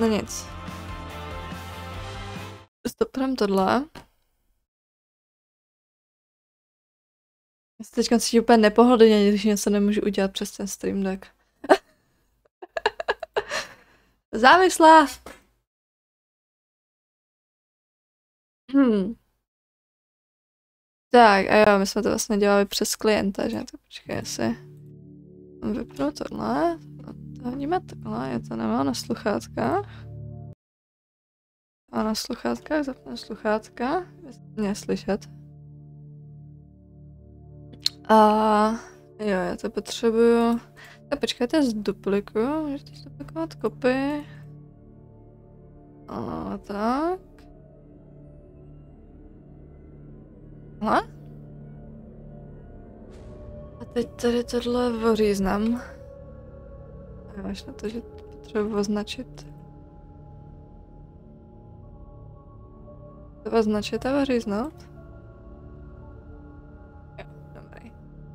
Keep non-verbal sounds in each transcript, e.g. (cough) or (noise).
No nic. Stopneme tohle. Já se teď cítím úplně nepohodlně, když něco nemůžu udělat přes ten stream deck. (laughs) Závislá! Hmm. Tak, a jo, my jsme to vlastně dělali přes klienta, že? Tak počkej, si vypnu tohle. Hodíme takhle, je to nemá na sluchátkách. A na sluchátkách zapnu sluchátka, mě slyšet. A jo, já to potřebuju. Tak počkejte, zduplikuju, můžete zduplikovat kopy. A tak. Hle? A teď tady tohle voříznám. Máš na to, že potřebuji označit. To označit a.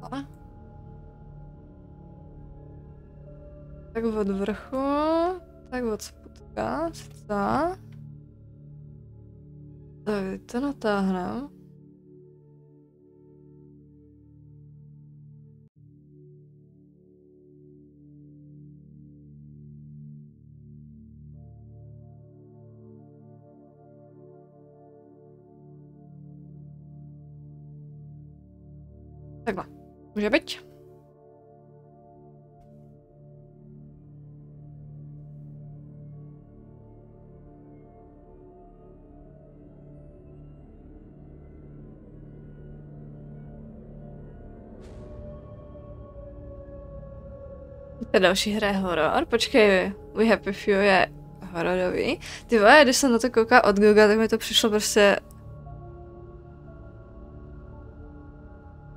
Ale. Tak od vrchu, tak od spodka, za. Tak to natáhneme. Takhle. Může být? To další hra je horor. Počkej, We Happy Few je hororový. Ty vole, když jsem na to koukala od Google, tak mi to přišlo prostě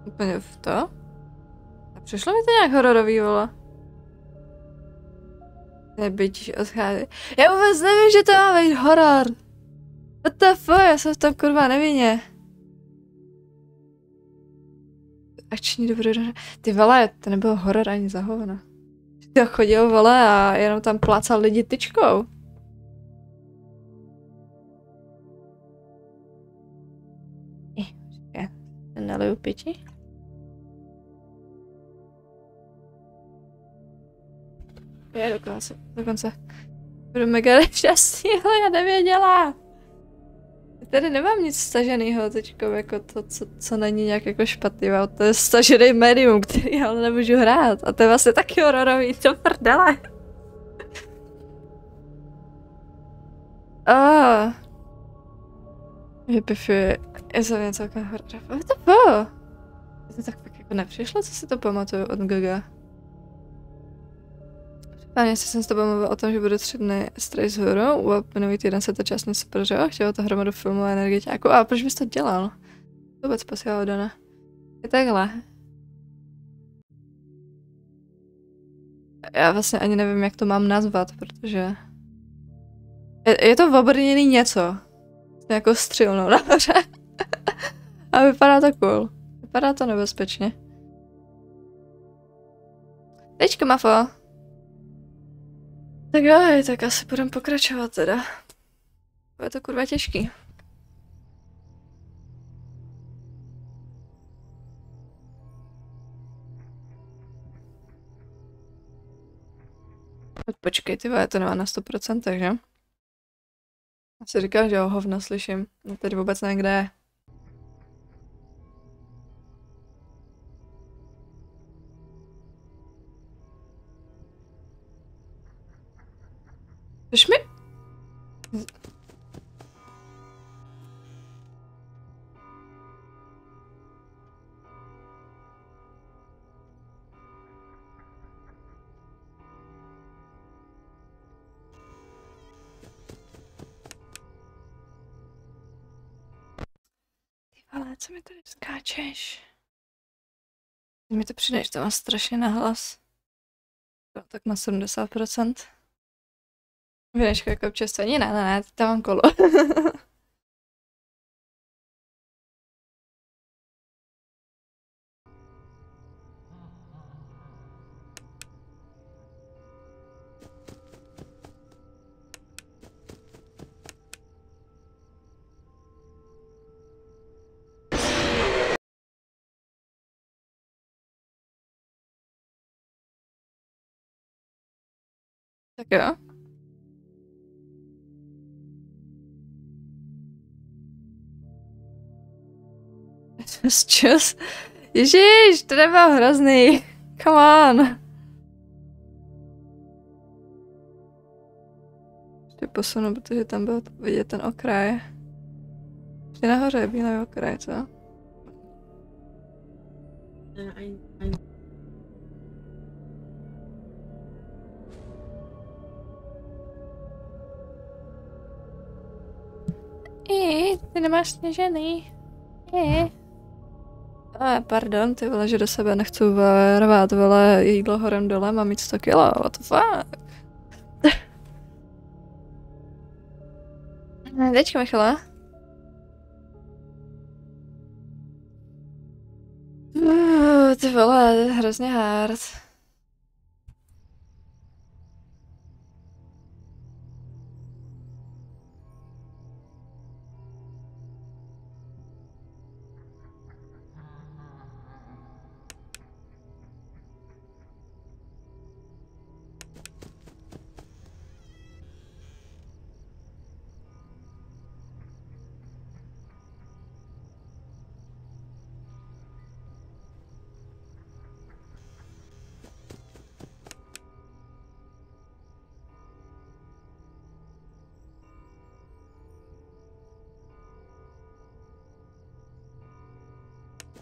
úplně v to. A přišlo mi to nějak hororový, vole. Nebyť odchází. Já vůbec nevím, že to má být horor. What the fuck, já jsem v tom kurva nevině. Akční dobrodružné. Ty vole, to nebylo horor ani za hovno. To chodil vole a jenom tam plácal lidi tyčkou. Naliju pěti. Je dokonce, dokonce. Budu mega (laughs) šťastný, (laughs) ale já nevěděla. Já tady nemám nic staženého teď, jako to, co, co není nějak jako špatný, to je stažený medium, který ale nemůžu hrát. A to je vlastně taky hororový, to prdele. Vypifuje, je to něco jako hororový. What the fuck? To tak jako nepřišlo, co si to pamatuju od Gaga. Pane, jestli jsem s tebou mluvil o tom, že bude tři dny Strays Hero, a minulý týden se to časně super, že jo? Chtěla to hromadu filmu a energetiáku. A proč bys to dělal? Vůbec posílal Dana. Je takhle. Já vlastně ani nevím, jak to mám nazvat, protože... Je, je to obrněný něco. Jako střilnou (laughs) nahoře. a vypadá to cool. Vypadá to nebezpečně. Tečka, Mafo. Tak jo, tak asi budeme pokračovat teda. Bude to kurva těžký. Počkej, ty vole, to nemá na 100%, že? Já si říkám, že ho hovno slyším. No teď vůbec nevím, kde je. Slyš mi? Ale co mi tady skáčeš? Ty mi to přijde, že to má strašně nahlas. Tak na 70%. Vinečko jako čerstvenina, ne, ne, tam mám kolo. (laughs) tak jo. (laughs) Čus. Ježíš, to nebyl hrozný. Come on. Ještě posunu, protože tam byl vidět ten okraj. Ještě nahoře je bílý okraj, co? I, ty nemáš sněžený. I. A, pardon, ty vole, že do sebe nechci rvát, vole, jídlo horem dole, mám mít 100 kilo, what the fuck? (laughs) Teďka, Michala. Uh, ty vole, hrozně hard.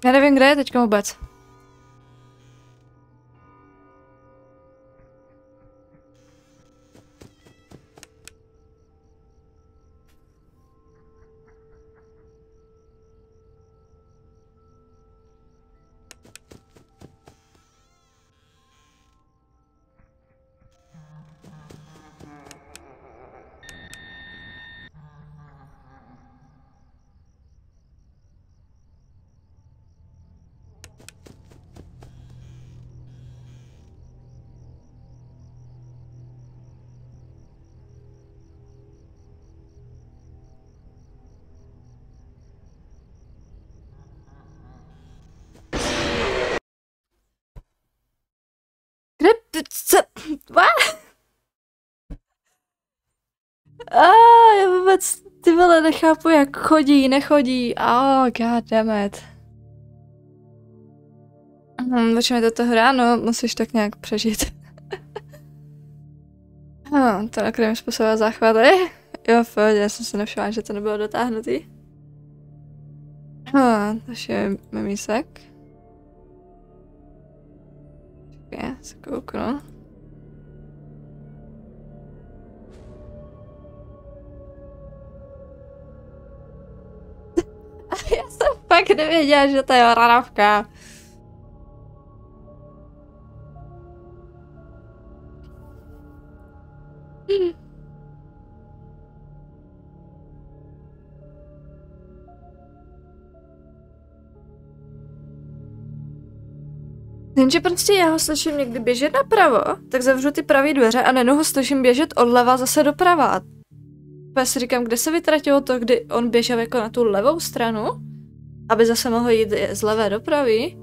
Já nevím, kde je teďka vůbec. Co? A já vůbec ty vole nechápu, jak chodí, nechodí. Oh, god damn it. Hmm, začneme do toho ráno, musíš tak nějak přežít. (laughs) no, to nakrým způsobila záchvaty. Jo, pohodě, já jsem se nevšimla, že to nebylo dotáhnutý. No, to je mimísek. Já se kouknu. Já jsem fakt nevěděla, že to je raravka. (laughs) Jenže prostě já ho slyším někdy běžet napravo, tak zavřu ty pravý dveře a nenu ho slyším běžet odleva zase doprava. Já si říkám, kde se vytratilo to, kdy on běžel jako na tu levou stranu, aby zase mohl jít z levé do pravý.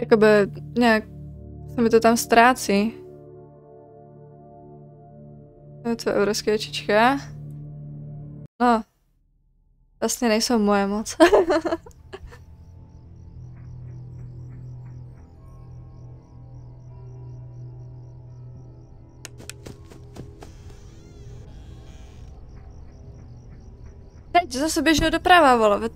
Jakoby nějak se mi to tam ztrácí. To je evropské čička. No, Vlastně nejsou moje moc. (laughs) Teď zase běžel doprava, vole.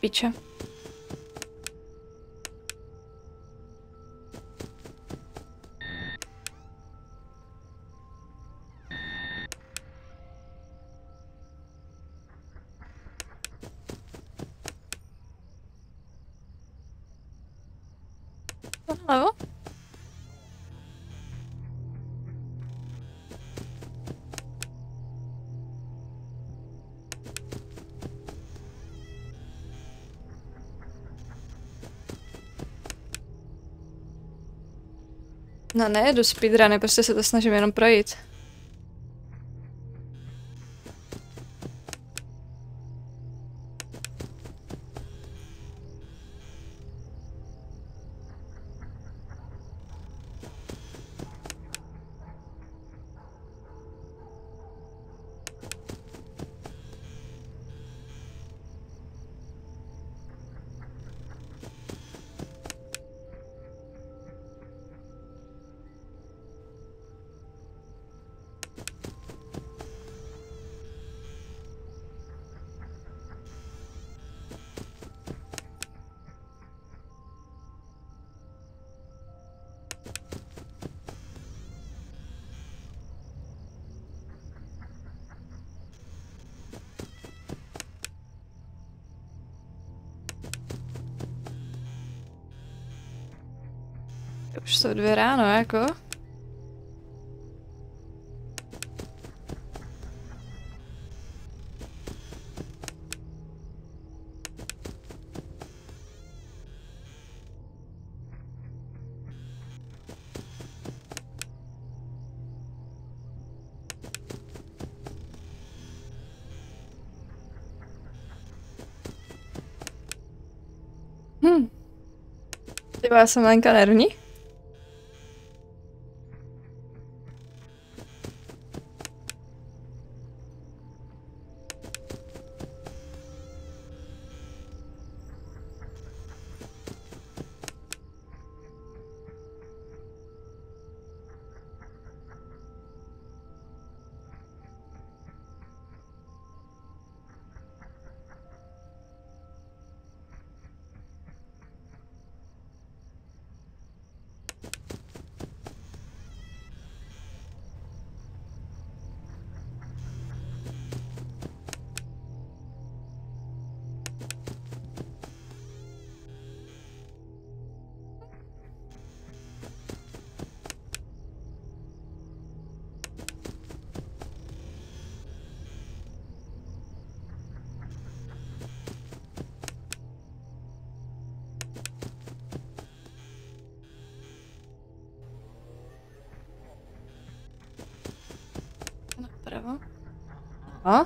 Piče. No nejedu speedruny, prostě se to snažím jenom projít. Už jsou dvě ráno, jako. Hm. Já jsem Lenka nervní. Ó.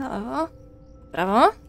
Ó. Brawo.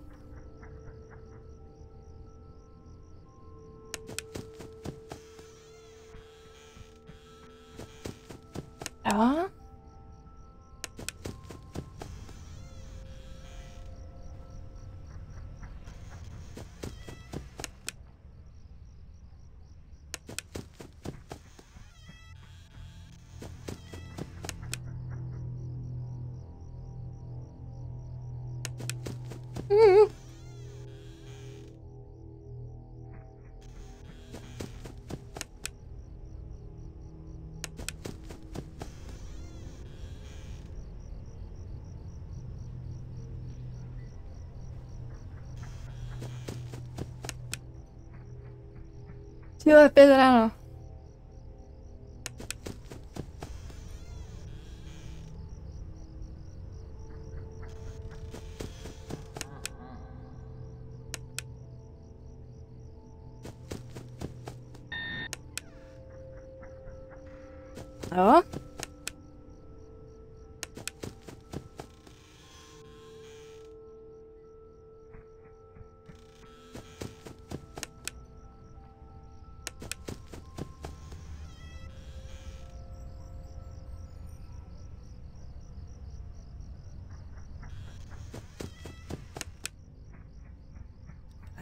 Ty vole,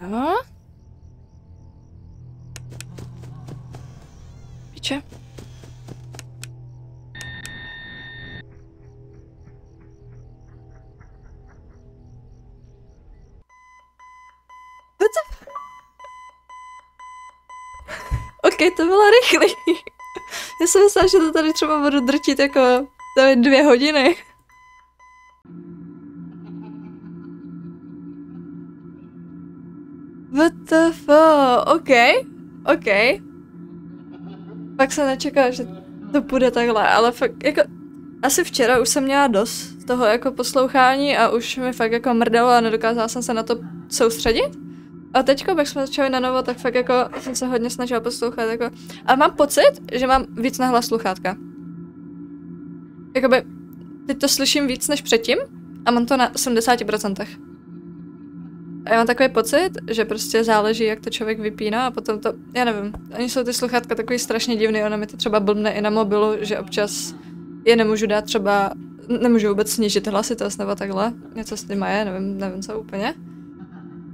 Jo? Piče. Ok, to bylo rychlý. Já jsem myslela, že to tady třeba budu drtit jako dvě hodiny. What the fuck? OK, OK. Pak se nečekal, že to bude takhle, ale fakt jako asi včera už jsem měla dost toho jako poslouchání a už mi fakt jako mrdalo a nedokázala jsem se na to soustředit. A teďko, jak jsme začali na novo, tak fakt jako jsem se hodně snažila poslouchat jako. A mám pocit, že mám víc na hlas sluchátka. Jakoby, teď to slyším víc než předtím a mám to na 70%. A já mám takový pocit, že prostě záleží, jak to člověk vypíná a potom to, já nevím, oni jsou ty sluchátka takový strašně divný, ona mi to třeba blbne i na mobilu, že občas je nemůžu dát třeba, nemůžu vůbec snížit hlasitost nebo takhle, něco s tím je, nevím, nevím co úplně.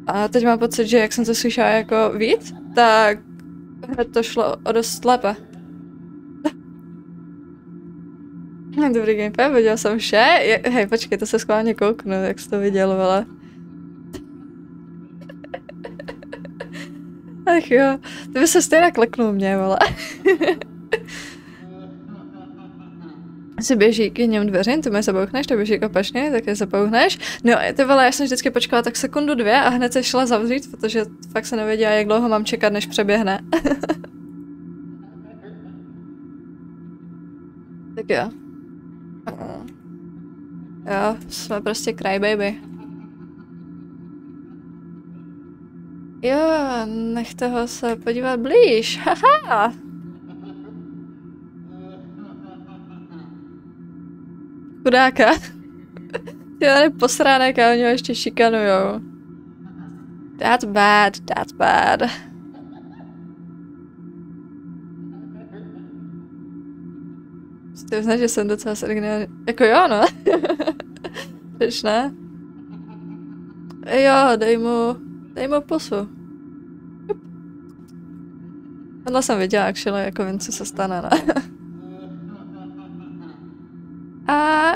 A teď mám pocit, že jak jsem to slyšela jako víc, tak to šlo o dost lépe. (laughs) Dobrý gameplay, viděl jsem vše. Je, hej, počkej, to se schválně kouknu, jak jsi to viděl, vole. Ach jo, ty by se stejně kleknul mě, vole. si běží k něm dveřím, ty mi zabouchneš, to běží opačně, tak je zabouchneš. No, ty vole, já jsem vždycky počkala tak sekundu dvě a hned se šla zavřít, protože fakt se nevěděla, jak dlouho mám čekat, než přeběhne. (laughs) tak jo. Jo, jsme prostě crybaby. Jo, nechte ho se podívat blíž, haha. Chudáka. (laughs) Ty tady posránek a oni ho ještě šikanujou. That's bad, that's bad. Ty uznáš, že jsem docela originální. Jako jo, no. (laughs) Když ne? Jo, dej mu, dej mu pusu. Tohle jsem viděla, actually, jako vím, co se stane, ne? (laughs) A...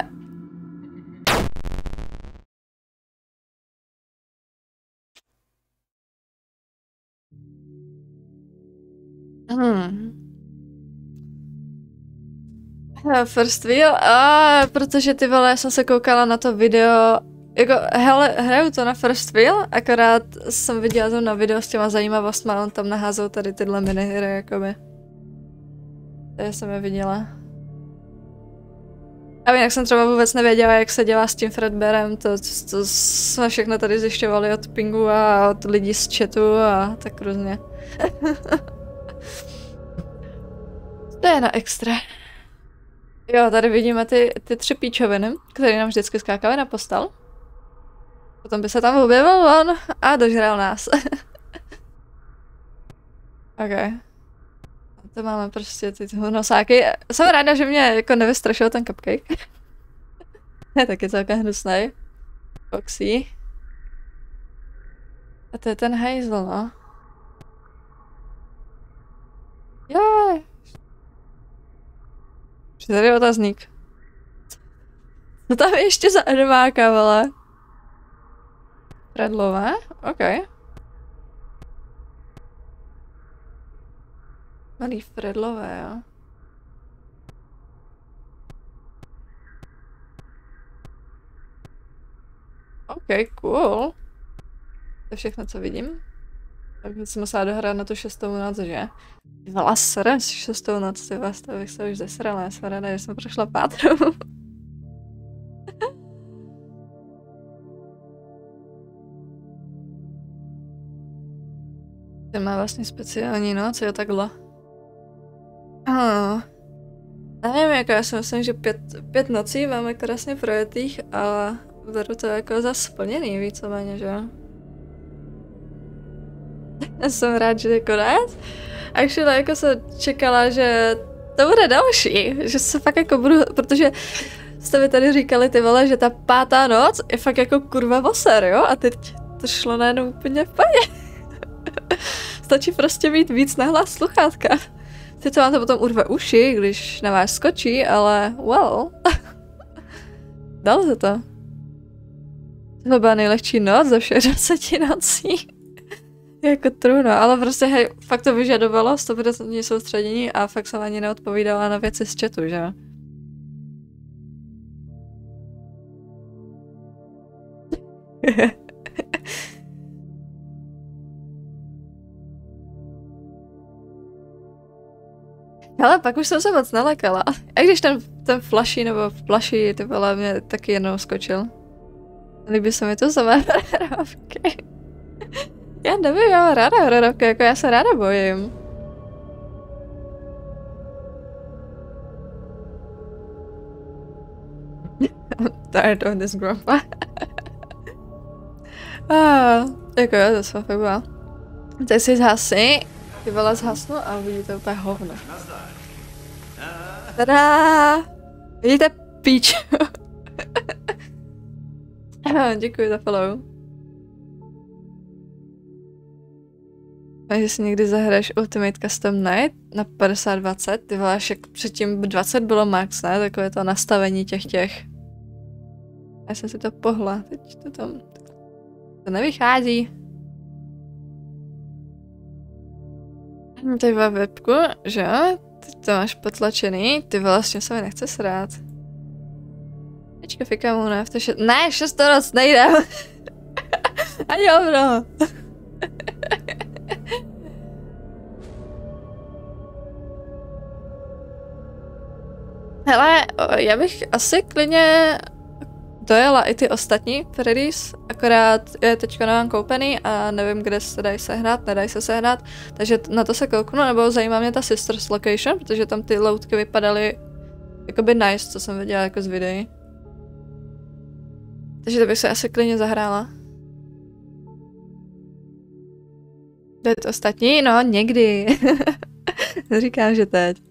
Hmm. First Wheel? A protože ty vole, já jsem se koukala na to video, jako, hele, hraju to na First Wheel, akorát jsem viděla to na video s těma zajímavostmi, on tam naházel tady tyhle minihry, jakoby. Takže jsem je viděla. A jinak jsem třeba vůbec nevěděla, jak se dělá s tím Fredberem, to, to, to jsme všechno tady zjišťovali od Pingu a od lidí z chatu a tak různě. (laughs) to je na extra. Jo, tady vidíme ty, ty tři píčoviny, které nám vždycky skákaly na postel. Potom by se tam objevil on a dožral nás. (laughs) ok. To máme prostě ty nosáky. Jsem ráda, že mě jako nevystrašil ten cupcake. (laughs) je taky celkem hnusný. Foxy. A to je ten Hazel, no. Je. Tady je otazník. Co tam je ještě za animáka, vole? Redlové? OK. Malý Fredlové, jo. OK, cool. To je všechno, co vidím. Tak jsem musela dohrát na tu šestou noc, že? Vala sere, šestou noc, ty vás, to bych se už zesrala, já jsem ráda, že jsem prošla pátrou. Ten má vlastně speciální noc, jo takhle. Ano. Nevím, jako já si myslím, že pět, pět nocí máme krásně projetých a beru to jako za splněný víceméně, že jo? (laughs) Jsem rád, že je konec. Actually, jako jsem čekala, že to bude další, že se fakt jako budu, protože jste mi tady říkali ty vole, že ta pátá noc je fakt jako kurva voser, jo? A teď to šlo najednou úplně v (laughs) Stačí prostě mít víc nahlas sluchátka. Sice vám to potom urve uši, když na vás skočí, ale well. (laughs) Dalo se to. To byla nejlehčí noc ze všech 20 nocí. (laughs) jako truno, ale prostě hej, fakt to vyžadovalo 100% soustředění a fakt jsem ani neodpovídala na věci z chatu, že. Yeah. Ale pak už jsem se moc nalekala. A když ten, ten flashy nebo flashy, ty vole, mě taky jednou skočil. Líbí se mi to samé hrorovky. (laughs) Já nevím, já mám ráda hrorovky, jako já se ráda bojím. I'm (laughs) tired of this grandpa. (laughs) ah, jako jo, to jsou fakt Teď si zhasni, ty vole zhasnu a uvidíte úplně hovno. Tada! Vidíte píč. (laughs) Děkuji za follow. A si někdy zahraješ Ultimate Custom Night na 50-20, ty voláš, jak předtím 20 bylo max, ne? Takové to nastavení těch těch. Já jsem si to pohla, teď to tam... To nevychází. Hm, tady má webku, že jo? Teď to máš potlačený, ty vlastně se mi nechce srát. Teďka fikám ne, v to še... Ne, šestoroc, nejdem. (laughs) Ani hovno. (laughs) Hele, já bych asi klidně dojela i ty ostatní Freddy's, akorát je teďka nemám koupený a nevím, kde se dají sehnat, nedají se sehnat, takže na to se kouknu, nebo zajímá mě ta Sisters Location, protože tam ty loutky vypadaly jakoby nice, co jsem viděla jako z videí. Takže to bych se asi klidně zahrála. To ostatní? No, někdy. (laughs) Říkám, že teď.